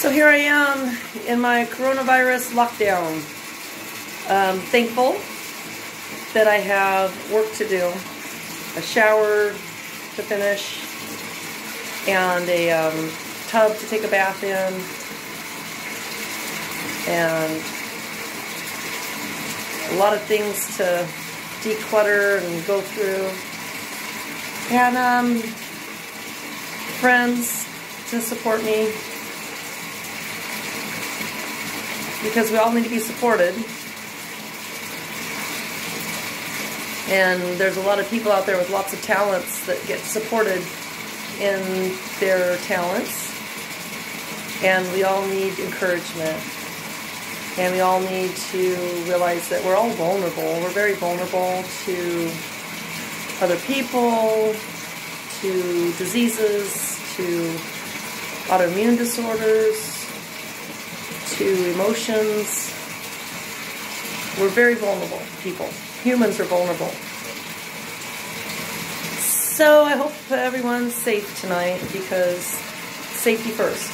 So here I am in my coronavirus lockdown. Um, thankful that I have work to do, a shower to finish, and a um, tub to take a bath in, and a lot of things to declutter and go through, and um, friends to support me because we all need to be supported. And there's a lot of people out there with lots of talents that get supported in their talents. And we all need encouragement. And we all need to realize that we're all vulnerable. We're very vulnerable to other people, to diseases, to autoimmune disorders, to emotions. We're very vulnerable people. Humans are vulnerable. So I hope everyone's safe tonight because safety first.